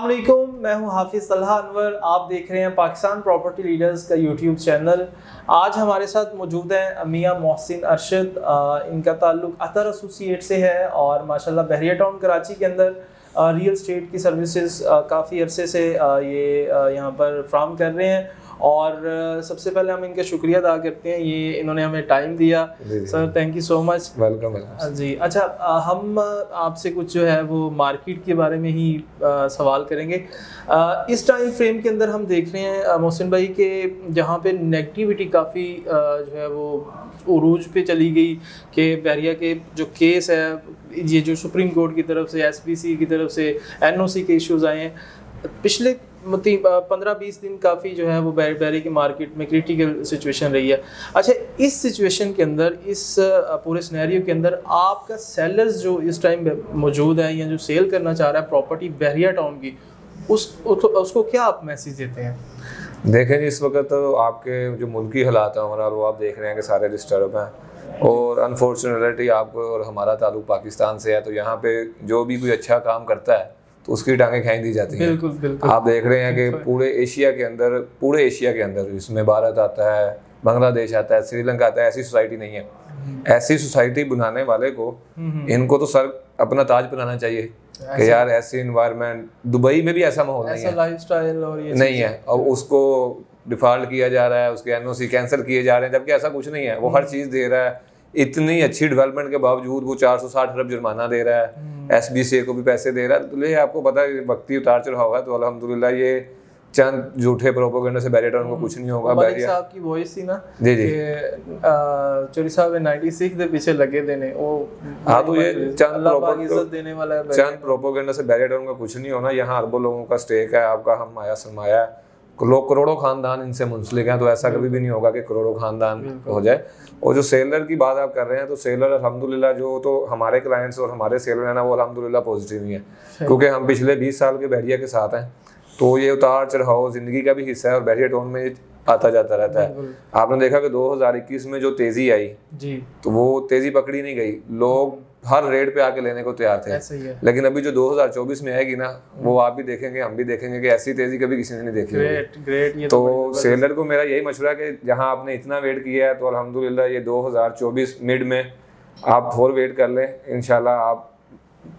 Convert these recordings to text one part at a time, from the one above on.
वालेकुम, मैं हूँ हाफिज़ सलाह अनवर। आप देख रहे हैं पाकिस्तान प्रॉपर्टी लीडर्स का यूट्यूब चैनल। आज हमारे साथ मौजूद हैं मियाँ मोहसिन अरशद। इनका ताल्लुक अतर एसोसिएट से है और माशाल्लाह बहरिया टाउन कराची के अंदर रियल स्टेट की सर्विसेज़ काफ़ी अरसे से ये यहाँ पर फ्राम कर रहे हैं। और सबसे पहले हम इनका शुक्रिया अदा करते हैं ये इन्होंने हमें टाइम दिया। Sir thank you so much welcome जी अच्छा हम आपसे कुछ जो है वो मार्केट के बारे में ही आ, सवाल करेंगे। आ, इस टाइम फ्रेम के अंदर हम देख रहे हैं मोहसिन भाई के जहाँ पे नेगेटिविटी काफ़ी जो है वो उरूज पे चली गई कि बैरिया के जो केस है ये जो सुप्रीम कोर्ट की तरफ़ से एस की तरफ़ से एन के इश्यूज़ आए हैं। पिछले पंद्रह बीस दिन काफ़ी जो है वो बैरी बैरी की मार्केट में क्रिटिकल सिचुएशन रही है। अच्छा इस सिचुएशन के अंदर, इस पूरे स्नैरियो के अंदर आपका सेलर्स जो इस टाइम मौजूद है या जो सेल करना चाह रहा है प्रॉपर्टी बहरिया टाउन की, उस उसको क्या आप मैसेज देते हैं? देखें जी, इस वक्त तो आपके जो मुल्की हालात हैं हमारा वो आप देख रहे हैं कि सारे डिस्टर्ब हैं। और अनफॉर्चुनेटली आपको और हमारा ताल्लुक पाकिस्तान से है तो यहाँ पे जो भी कोई अच्छा काम करता है तो उसकी टांगे खाई दी जाती हैं। बिल्कुल बिल्कुल। आप देख रहे हैं कि पूरे एशिया के अंदर पूरे एशिया के अंदर इसमें भारत आता है बांग्लादेश आता है श्रीलंका आता है ऐसी सोसाइटी नहीं है। हम्म। ऐसी सोसाइटी बनाने वाले को हम्म, हम्म। इनको तो सर अपना ताज बनाना चाहिए कि यार ऐसी इन्वायरमेंट दुबई में भी ऐसा माहौल नहीं है। लाइफस्टाइल और ये नहीं है। और उसको डिफ़ॉल्ट किया जा रहा है उसके एनओसी कैंसिल किए जा रहे हैं जबकि ऐसा कुछ नहीं है। वो हर चीज़ दे रहा है। इतनी अच्छी डेवलपमेंट के बावजूद वो चार सौ साठ अरब जुर्माना दे रहा है। एस बी सी को भी पैसे दे रहा है। तो ये आपको पता है वक्ती उतार चढ़ा होगा तो अलहमदुल्ला ये चंद झूठे प्रोपोगंडा से बैरियर उनको कुछ नहीं होगा बैरियर साहब की वॉइस थी ना जी जी। चोरी साहब 96 के पीछे लगे देने वो हाँ तो ये चंद इज़्ज़त देने वाला है चंद प्रोपोगंडा से बैरियर उनका कुछ नहीं होना। यहाँ अरबों लोगों का स्टेक है आपका हम आया सरमाया है। लोग करोड़ों खानदान इनसे मुंसलिक हैं तो ऐसा कभी भी नहीं होगा कि करोड़ों खानदान हो जाए। और जो सेलर की बात आप कर रहे हैं तो सेलर अलहमदुल्ला जो तो हमारे क्लाइंट्स और हमारे सेलर हैं ना वो अलहमदुल्ला पॉजिटिव ही है। क्योंकि हम पिछले बीस साल के बैरिया के साथ हैं तो ये उतार चढ़ाओ ज़िंदगी का भी हिस्सा है और बैरिया टोन में आता जाता रहता है। आपने देखा कि 2021 में जो तेज़ी आई जी। तो वो तेज़ी पकड़ी नहीं गई। लोग हर रेट पे आके लेने को तैयार थे। लेकिन अभी जो 2024 में आएगी ना वो आप भी देखेंगे हम भी देखेंगे कि ऐसी तेज़ी कभी किसी ने नहीं देखी ग्रेट ग्रेट ये तो, तो सेलर को मेरा यही मशवरा है कि जहाँ आपने इतना वेट किया है तो अल्हम्दुलिल्लाह ये 2024 मिड में आप और वेट कर लें। इनशाला आप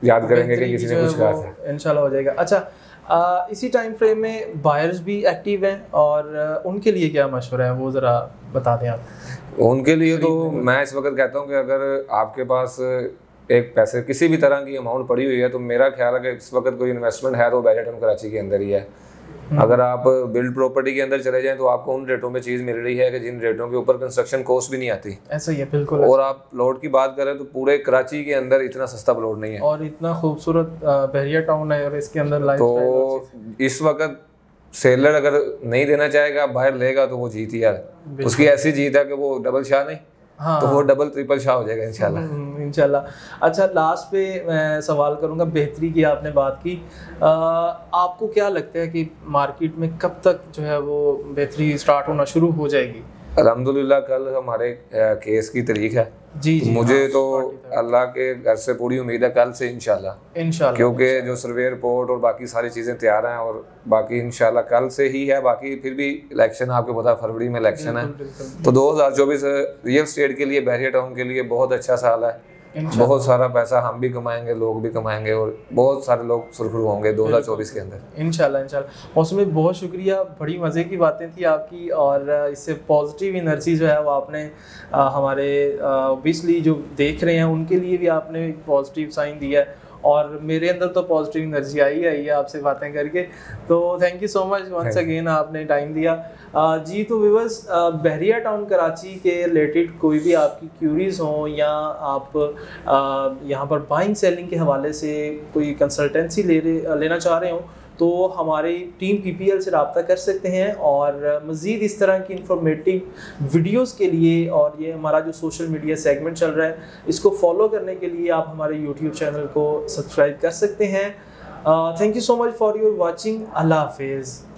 याद करेंगे कि किसी ने कुछ कहा था। इनशाला हो जाएगा। अच्छा आ, इसी टाइम फ्रेम में बायर्स भी एक्टिव हैं और उनके लिए क्या मशवरा है? वो ज़रा बता दें आप। उनके लिए तो मैं इस वक्त कहता हूँ कि अगर आपके पास एक पैसे किसी भी तरह की अमाउंट पड़ी हुई है तो मेरा ख्याल है कि इस वक्त कोई इन्वेस्टमेंट है तो बैलेट हम कराची के अंदर ही है। हम्म। अगर आप बिल्ड प्रॉपर्टी के अंदर चले जाएँ तो आपको उन रेटों में चीज़ मिल रही है कि जिन रेटों के ऊपर कंस्ट्रक्शन कॉस्ट भी नहीं आती। ऐसा ही है बिल्कुल और आप प्लॉट की बात करें तो पूरे कराची के अंदर इतना सस्ता प्लॉट नहीं है। और इतना खूबसूरत बहरिया टाउन है और इसके अंदर लाइफ तो इस वक्त सेलर अगर नहीं देना चाहेगा बाहर लेगा तो वो जीत यार। उसकी ऐसी जीत है कि वो डबल शाह नहीं हाँ। तो वो डबल ट्रिपल शाह हो जाएगा इंशाल्लाह। हम्म, इंशाल्लाह। अच्छा लास्ट पे मैं सवाल करूँगा बेहतरी की आपने बात की। आ, आपको क्या लगता है कि मार्केट में कब तक जो है वो बेहतरी स्टार्ट होना शुरू हो जाएगी? अल्हम्दुलिल्लाह कल हमारे केस की तारीख है। जी जी मुझे हाँ, तो अल्लाह के घर से पूरी उम्मीद है कल से इंशाल्लाह। क्योंकि जो सर्वे रिपोर्ट और बाकी सारी चीज़ें तैयार हैं और बाकी इंशाल्लाह कल से ही है बाकी फिर भी इलेक्शन आपको पता फरवरी में इलेक्शन है। तो 2024 रियल स्टेट के लिए बैरिया टाउन के लिए बहुत अच्छा साल है। बहुत सारा पैसा हम भी कमाएँगे लोग भी कमाएँगे और बहुत सारे लोग सुरखरू होंगे 2024 के अंदर। इनशाला इनशाला मौसम बहुत शुक्रिया बड़ी मज़े की बातें थी आपकी और इससे पॉजिटिव एनर्जी जो है वो आपने आ, हमारे ओबियसली जो देख रहे हैं उनके लिए भी आपने पॉजिटिव साइन दिया है। और मेरे अंदर तो पॉजिटिव एनर्जी आई आई है आपसे बातें करके। तो thank you so much once again आपने टाइम दिया। जी तो विवर्स बहरिया टाउन कराची के रिलेटेड कोई भी आपकी क्यूरीज हो या आप यहाँ पर बाइंग सेलिंग के हवाले से कोई कंसल्टेंसी ले रहे लेना चाह रहे हो तो हमारी टीम पी से रबता कर सकते हैं और मज़ीद इस तरह की इंफॉर्मेटिव वीडियोस के लिए और ये हमारा जो सोशल मीडिया सेगमेंट चल रहा है, इसको फॉलो करने के लिए आप हमारे यूट्यूब चैनल को सब्सक्राइब कर सकते हैं। Thank you so much for your watching अल्लाह हाफिज़